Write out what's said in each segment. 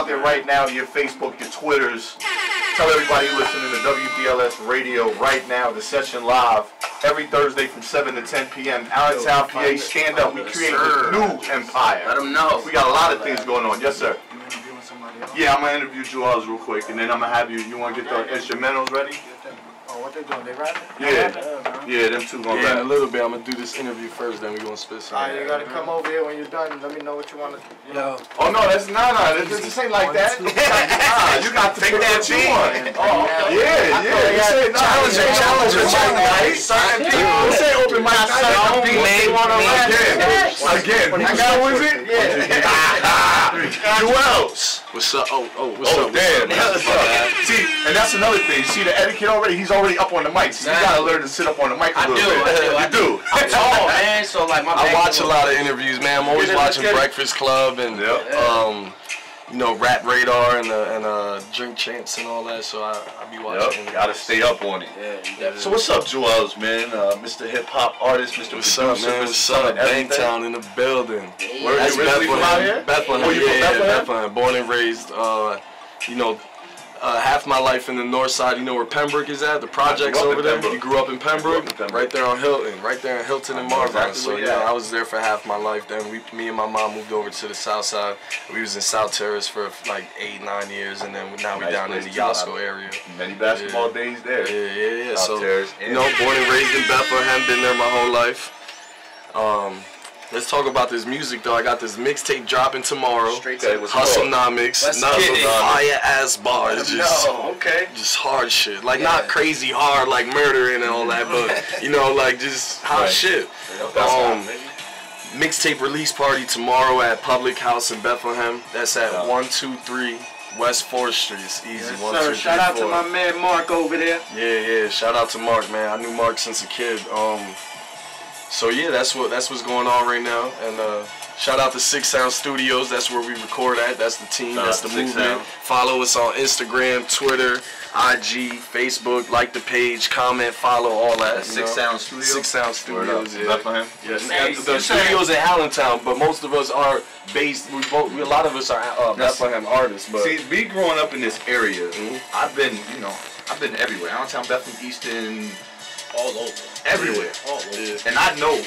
out there right now, your Facebook, your Twitters. Tell everybody listening to WDLS Radio right now, the session live every Thursday from 7 to 10 p.m. Allentown, PA. Stand up. We create a new empire. Let them know. We got a lot of things going on. Yes, sir. You interviewing somebody else? Yeah, I'm gonna interview Juelz real quick, and then I'm gonna have you. You wanna get the instrumentals ready? Oh, what they doing? They rapping? Yeah. Uh-huh. Yeah, them two gonna Yeah, in a little bit. I'm gonna do this interview first, then we gonna spit some. Alright, you gotta come over here when you're done. Let me know what you wanna. You know. Oh no, that's nah, nah. This, this ain't like that. Nah, you got to Take that what you want. Oh, okay. Yeah, yeah. You say nah, Challenger, you say challenger, open mic challenger. night. Certain You people. say open mic night. Certain I don't people want- may- wanna may- rap. Again, again. Who show is it? Juelz. What's up? Oh, oh, what's Oh up? What's damn! Up? That's what's up. See, and that's another thing. See the etiquette already. He's already up on the mic. So you gotta learn to sit up on the mic a I little do, bit. I do, I You do. I'm tall, man, so like my I watch a lot of interviews, man. I'm always watching. Breakfast Club and Yep. um, you know, Rap Radar and uh, and uh, Drink Champs and all that. So I I be watching. Yep. Gotta stay up on it. Yeah, definitely. So what's up, Juelz, man? Uh, Mr. Hip Hop artist, Mr. What's Producer, up, man? Mr. What's up? Bangtown in the building. Where That's you originally from out here? Bethlehem. Bethlehem. Oh, you yeah, yeah, Bethlehem? Bethlehem. Born and raised. Uh, you know, uh, half my life in the north side. You know where Pembroke is at? The projects over there. Pembroke. You grew up in Pembroke? Up in Pembroke. Right there on Hilton. Right there in Hilton and Marvin. exactly so yeah, you. I was there for half my life. Then we, me and my mom moved over to the south side. We was in South Terrace for like eight, nine years, and then now we Nice down in the too. Yasko area. Many basketball Yeah. days there. Yeah, yeah, yeah. South So, Terrace you know, born and raised in Bethlehem, been there my whole life. Um, let's talk about this music though. I got this mixtape dropping tomorrow. Straight Okay, to what's it called? Hustlenomics, Let's not get it. fire ass bars, just No, okay. just hard shit. Like Yeah. not crazy hard like murdering and all that, but you know, like just hot Right. shit. Um, mixtape release party tomorrow at Public House in Bethlehem. That's at Yeah. one two three West Fourth Street. It's easy. Yes, One, sir. two, Shout three, out to my man Mark over there. Yeah, yeah. Shout out to Mark, man. I knew Mark since a kid. Um, so yeah, that's what that's what's going on right now. And uh, shout out to Six Sound Studios. That's where we record at. That's the team. Shout that's the to movement. Sound. Follow us on Instagram, Twitter, IG, Facebook. Like the page, comment, follow all that. Six know? Sound Studios? Six Sound Studios. Yeah. Bethlehem? Yes, Man, and the you said- studios in Allentown, but most of us are based. We both, we, a lot of us are uh, That's- Bethlehem artists, but See, me growing up in this area, Mhm. I've been, you know, I've been everywhere. Allentown, Bethlehem, Easton, All over. everywhere. All over. yeah, And I know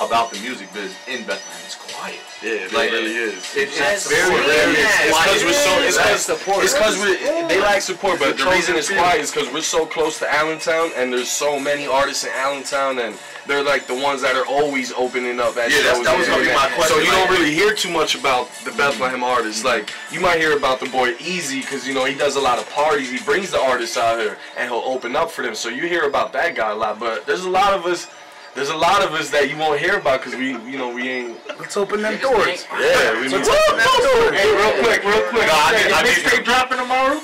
about the music biz in Bethlehem. It's quiet. yeah, it Like, really is. It, it's Yes, very, it very is. It's because we're so. It's because support. It's because we they lack support, but the reason it's quiet is because we're so close to Allentown, and there's so many artists in Allentown, and they're like the ones that are always opening up. At Yeah, shows that was gonna be my question, So you don't really hear too much about the Bethlehem artists. Like you might hear about the boy Easy because you know he does a lot of parties. He brings the artists out here, and he'll open up for them. So you hear about that guy a lot. But there's a lot of us. There's a lot of us that you won't hear about because we, you know, we ain't. Let's open them doors. Yeah, we need Let's open them doors. Hey, real quick, real quick. No, I need- I need- Mixtape dropping tomorrow.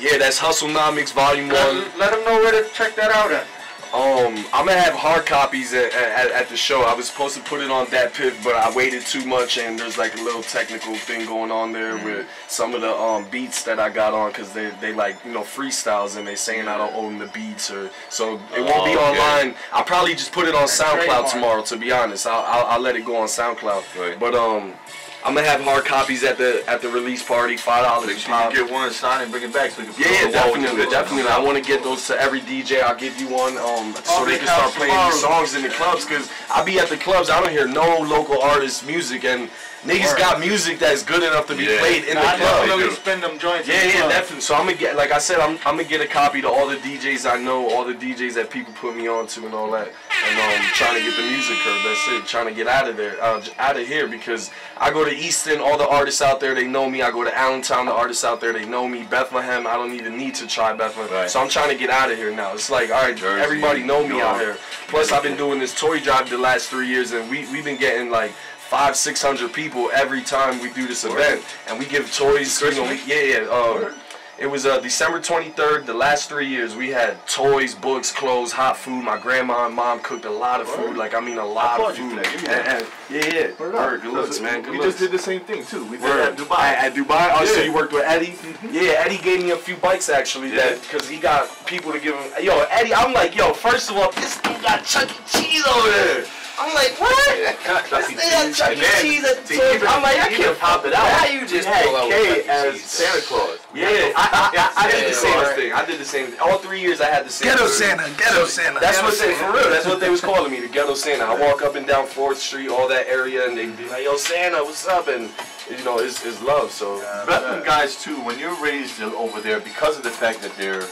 Yeah, that's Hustle Nomics Volume One. Let, let them know where to check that out at. Um, I'm gonna have hard copies at, at, at the show. I was supposed to put it on DatPiff, but I waited too much, and there's like a little technical thing going on there with some of the um, beats that I got on, cause they they like you know freestyles, and they saying I don't own the beats, or so it won't be Oh, online. I'll probably just put it on SoundCloud tomorrow. To be honest, I'll, I'll I'll let it go on SoundCloud. Right. But um, I'm gonna have hard copies at the at the release party, five dollars a pop. get one, sign and bring it back so we can put Yeah, it on the wall with definitely, definitely. I want to get those to every DJ. I'll give you one, um, so they can start playing songs in the clubs. Cause I be at the clubs, I don't hear no local artists' music, and niggas got music that's good enough to be Yeah. played in the I club. definitely do. spend them joints. Yeah, yeah, club. definitely. So I'm gonna get, like I said, I'm, I'm gonna get a copy to all the DJs I know, all the DJs that people put me on to, and all that. And um, trying to get the music curve. That's it. Trying to get out of there, uh, out of here, because I go to Easton. All the artists out there, they know me. I go to Allentown. The artists out there, they know me. Bethlehem, I don't even need to try Bethlehem. Right. So I'm trying to get out of here now. It's like, all right, Jersey, everybody know me out here. Plus, I've been doing this toy drive the last three years, and we we've been getting like five, six hundred people every time we do this Word. event, and we give toys. You know, we, yeah, yeah. Um, it was uh, December 23rd. The last three years, we had toys, books, clothes, hot food. My grandma and mom cooked a lot of food. Like I mean, a lot of food. for that. Give me And- and- yeah, yeah. Word. Good looks, man. Good we looks. just did the same thing too. We did Word. at Dubai. At, at Dubai. Oh, so you worked with Eddie? Yeah, Eddie gave me a few bikes actually. Yeah. That because he got people to give him. Yo, Eddie, I'm like, yo. First of all, this dude got Chuck E. Cheese over there. I'm like, what? Chuck E. They. Chuck E. Cheese at to twelve. I'm like, I can't pop it out. How you just had pull out with K Chuck as Santa Claus. Yeah, I, I, I, I did the same Yeah. thing. I did the same. All three years I had the same. Ghetto thing. Santa, Ghetto Santa. That's Ghetto what they Santa. for real. That's what they was calling me, the ghetto Santa. I walk up and down Fourth Street, all that area, and they'd be like, "Yo, Santa, what's up?" And you know, it's, it's love. So Bethlehem guys too, when you're raised over there, because of the fact that they're,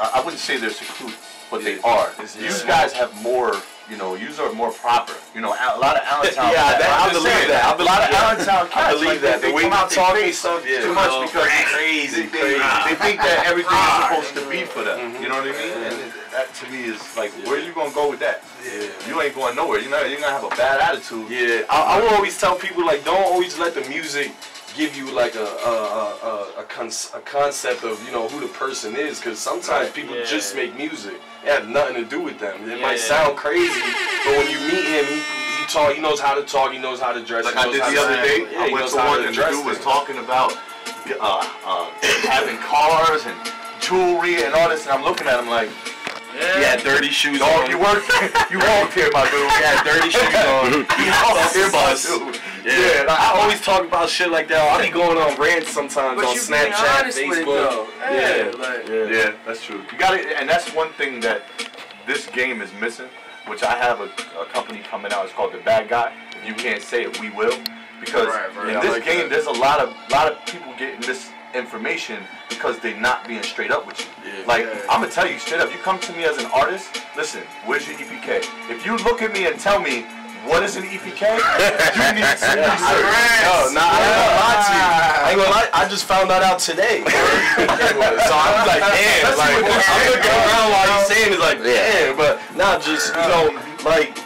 I I wouldn't say they're secluded, but they are. You guys have more, you know, you are more proper. You know, a lot of Allentown. Yeah, that- I just believe that. I a lot of believe. Allentown cats. I believe like, that. They, The way they come you out talk stuff, yeah. too much because crazy, they, crazy. they think that everything is supposed to be for them. Mm-hmm. You know what I mean? And that to me is like, where you gonna go with that? yeah. You ain't going nowhere. You're not. You're gonna have a bad attitude. Yeah, I, I will always tell people like, don't always let the music give you like a a, a, a, a, con- a concept of you know who the person is, because sometimes people Yeah. just make music. It has nothing to do with them. It might sound crazy, but when you meet him, he, he talk. He knows how to talk. He knows how to dress. Like he I did how the to other sing. day. Yeah, I went to how one to and the dress dude was talking about uh, uh, having cars and jewelry and all this, and I'm looking at him like, He had dirty shoes dog, on. you work, you walked here, my dude. He had dirty shoes on. You walked here, my dude. Yeah, and I always talk about shit like that. I'll be going on rants sometimes But on Snapchat, honest with it, Facebook. though. yeah, Yeah, like- yeah. Yeah, that's true. You got it, and that's one thing that this game is missing. Which I have a, a company coming out. It's called the Bad Guy. If you can't say it, we will. Because Right, right. in I this like game, that. there's a lot of lot of people getting misinformation because they're not being straight up with you. Yeah. like Yeah. I'm gonna tell you straight up. You come to me as an artist. Listen, where's your EPK? If you look at me and tell me what is an EPK, you need some research. No, nah, I ain't gonna lie to you. I ain't gonna lie, I just found that out today. so I'm like, damn, like, I'm looking around while you're saying it, like, damn, but not just, you know, like,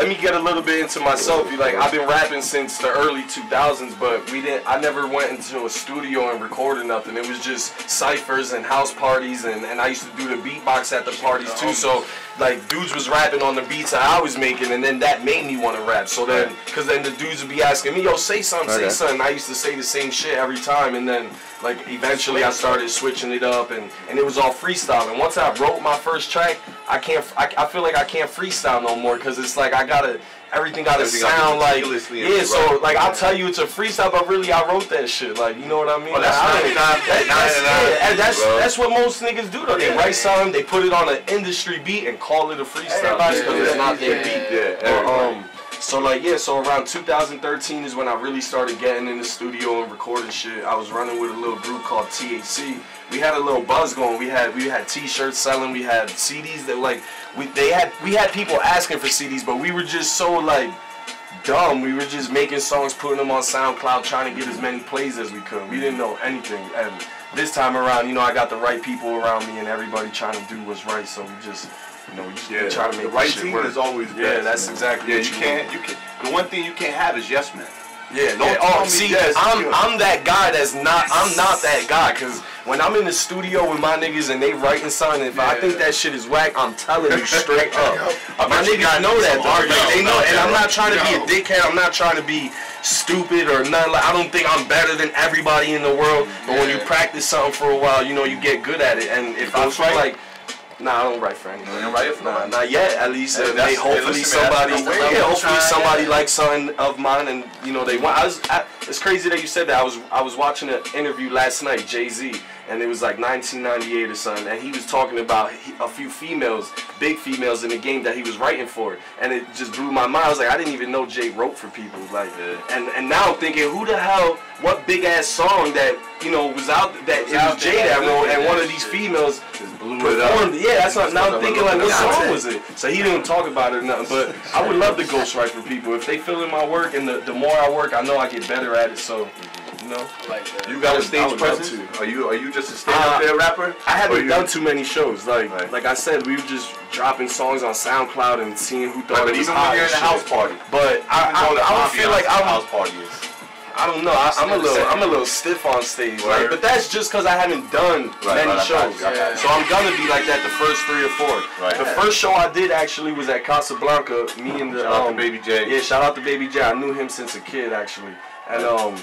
let me get a little bit into myself. You Like, I've been rapping since the early 2000s, but we didn't, I never went into a studio and recorded nothing. It was just ciphers and house parties, and, and I used to do the beatbox at the parties too, so, like, dudes was rapping on the beats that I was making, and then that made me want to rap. So then, because then the dudes would be asking me, yo, say something, say something. I used to say the same shit every time, and then, like, eventually I started switching it up, and, and it was all freestyle. And once I wrote my first track, I can't, I, I feel like I can't freestyle no more, because it's like I gotta, everything gotta Everything sound like, yeah, so, like, I'll tell you it's a freestyle, but really I wrote that shit, like, you know what I mean? Well, that's Like, I 99, that- that's, 99, yeah, and that's, that's what most niggas do, though. They Yeah. write something, they put it on an industry beat, and call it a freestyle, Everybody just 'cause does it's not their Yeah. beat. Yeah, everybody. um, so like yeah, so around 2013 is when I really started getting in the studio and recording shit. I was running with a little group called THC. We had a little buzz going. We had we had T-shirts selling. We had CDs that like we they had we had people asking for CDs, but we were just so like dumb. We were just making songs, putting them on SoundCloud, trying to get as many plays as we could. We didn't know anything. And this time around, you know, I got the right people around me and everybody trying to do what's right. So we just, you know, just Yeah, try to make the right team work. is always Yeah, best, that's man. exactly Yeah, what you you can't. You can. The one thing you can't have is yes man. Yeah, Don't yeah. tell Oh, see, yes, I'm you- I'm that guy that's not. I'm not that guy. Cause when I'm in the studio with my niggas and they writing something, if I think that shit is whack, I'm telling you straight up. I my niggas know that, hard Like, they know, and I'm not trying to be a dickhead. I'm not trying to be stupid or nothing. Like I don't think I'm better than everybody in the world. But when you practice something for a while, you know you get good at it. And if I feel write? like Nah, I don't write for anything. You don't write it for Nah, not yet. At least, Hey, uh, they, hey, hopefully somebody, yeah, hopefully trying. somebody likes something of mine, and you know they want. I was, I, it's crazy that you said that. I was, I was watching an interview last night, Jay Z, and it was like 1998 or something, and he was talking about a few females, big females in the game that he was writing for, and it just blew my mind. I was like, I didn't even know Jay wrote for people, like, and and now I'm thinking, who the hell, what big ass song that you know was out that it out was Jay that that wrote, and one of these females blew it up. performed. Yeah, that's what. Now I'm thinking like, what song was it? So he didn't talk about it or nothing. But I would love to ghostwrite for people if they feel in my work, and the, the more I work, I know I get better at it. So, know, Like that. You got a stage presence? Are you are you just a stand-up Uh, there rapper? I haven't done too many shows. Like Right. like I said, we were just dropping songs on SoundCloud and seeing who thought Right, it was even hot when you're in and the shit. house party. But I, Even I, though the I don't feel ambiance like of the I'm. house party is. I don't know. I, I'm a Still the little, same. I'm a little stiff on stage, Word. right? But that's just because I haven't done Right, many right, I got shows. you, I got you. So I'm gonna be like that the first three or four. Right. The first show I did actually was at Casablanca. Me and the Shout out to um, Baby J. Yeah, shout out to Baby J. I knew him since a kid actually, and um,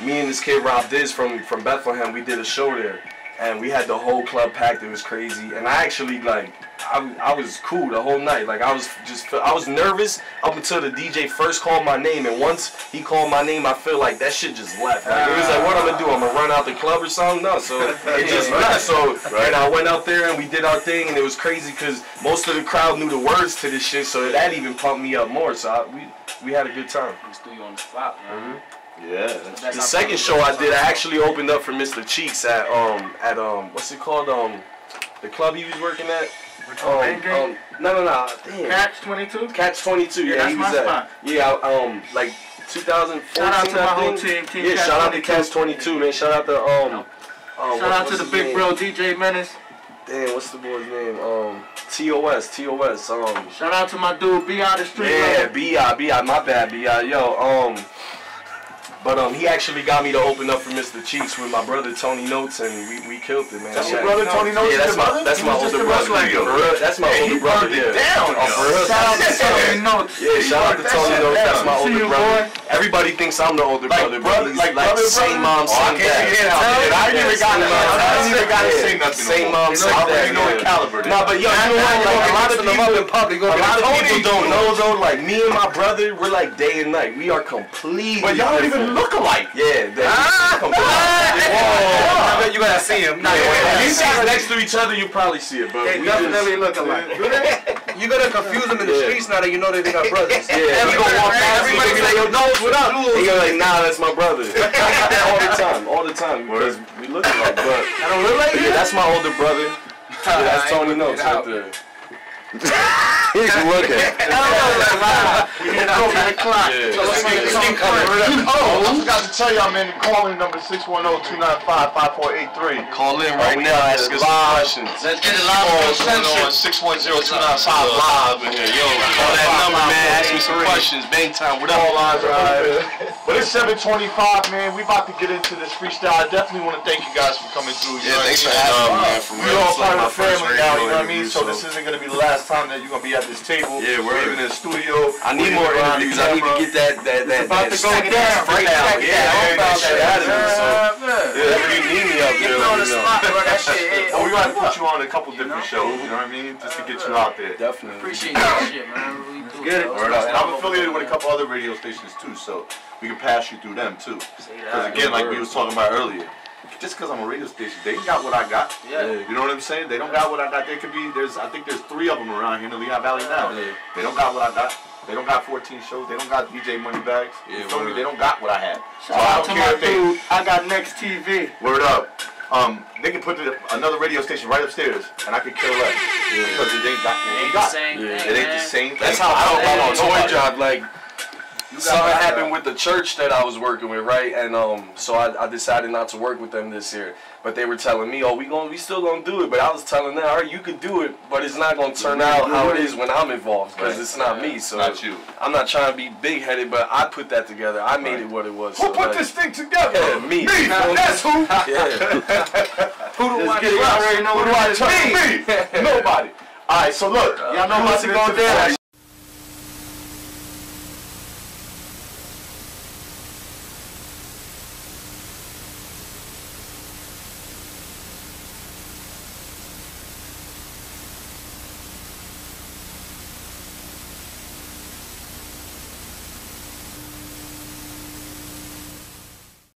me and this kid Rob Diz from from Bethlehem, we did a show there, and we had the whole club packed. It was crazy, and I actually like I, I was cool the whole night. Like I was just I was nervous up until the DJ first called my name, and once he called my name, I feel like that shit just left. Like it was like, what I'm gonna do? I'm gonna run out the club or something? No, so it just left. So and I went out there and we did our thing, and it was crazy because most of the crowd knew the words to this shit, so that even pumped me up more. So I, we we had a good time. We threw you on the spot, man. Mm-hmm. Yeah. The second show I did, I actually opened up for Mr. Cheeks at um at um what's it called um the club he was working at. Um, um, no no no damn. Catch 22. Catch 22. Yeah, Yeah, he was at. Yeah, um like 2014. Shout out to my whole team, Team Yeah, Catch shout out to 22. Catch 22, man. Shout out to um. um, Shout what- out to the big name? bro DJ Menace. Damn, what's the boy's name? Um, TOS, TOS. Um, Shout out to my dude B out the street. Yeah. Bi, Bi, my bad, Bi. Yo, um, but um, he actually got me to open up for Mr. Cheeks with my brother Tony Notes, and we, we killed it, man. That's yeah. your brother Tony Notes. Yeah, that's my brother? that's my older brother. wrestler. For real, that's my Yeah, older brother. Yeah. down, Oh, for real. Shout out to. Tony Notes. Yeah, shout out to Tony Notes. That's my older brother. Boy. Everybody thinks I'm the older Like brother, brother- but he's like like, brother, same brother? mom, Oh, same can't dad. I didn't even Yeah, gotta- same I didn't even gotta say nothing no Same more. mom, You know, same I already know what yeah. caliber it is. Nah, but yo, you know what? Like, a lot of people, in public. a lot of people don't know though. Like me and my brother, we're like day and night. We are completely. But y'all don't even look alike. Yeah, that, ah! I bet you gotta see him. Yeah, you guys next to each other, you probably see it, but They we definitely look alike. You're gonna confuse them in the Yeah. streets now that you know that they got brothers. yeah, we gonna walk past you, Everybody they be like, yo, knows what up. and you're like, nah, that's my brother. all the time, all the time, because we look alike. But I don't look like yeah, you. that's my older brother. Yeah, that's Tony Notes right there. He's looking. We hit over oh, the clock. Yeah. So let's get So, some credit. Oh, I forgot to tell y'all, man, the calling number 610-295-5483. Call in right now, ask us questions. Let's get it live on on 610-295 live in here, yo. Call that number, man. Ask me some questions. Bang time. What All up? lines are open. But it's 725, man. We about to get into this freestyle. I definitely want to thank you guys for coming through. Yeah, thanks for having me, man. We all part of the family now, you know what I mean? So this isn't going to be the last time that you're going to be at this table. Yeah, We're word. even in the studio. I need We're more even behind the interviews. I need to get that that that It's about that to go down. right now. Check Yeah, that yeah, that shit out of me. So Yeah. yeah, if you need me up there, let me know. bro. That shit. hey, Oh, we open got to up. put you on a couple different shows, you know what I mean? Just to get you out there. Definitely. Appreciate that shit, man. Really do. get it. bro. Word up. And I'm affiliated with a couple other radio stations too, so we can pass you through them too. Say Because that. again, like we was talking about earlier, just because I'm a radio station, they ain't got what I got. Yeah. You know what I'm saying? They don't got what I got. There could be there's I think there's three of them around here in the Lehigh Valley now. Yeah. They don't got what I got. They don't got 14 shows. They don't got DJ money bags. Yeah, feel me? They don't got what I had. So Shout I out don't to care my if they dude. I got next TV. word up. Um, they can put the, another radio station right upstairs, and I could kill that because it ain't got what It we ain't the got. same Yeah. thing, It ain't the same thing. That's how I felt Hey, about my toy job. Like something happened with the church that I was working with, right? And um, so I, I decided not to work with them this year. But they were telling me, "Oh, we going we still gonna do it." But I was telling them, "All right, you could do it, but it's not gonna turn out how it is when I'm involved because Right. it's not me." So Not you. I'm not trying to be big headed, but I put that together. I made it what it was. Who so, put like, this thing together? Yeah, me. Me. That's who. Yeah. Who do I Get it. trust? already know Who do I trust? Me. Nobody. All right, so look, y'all know how to Who's go gonna down.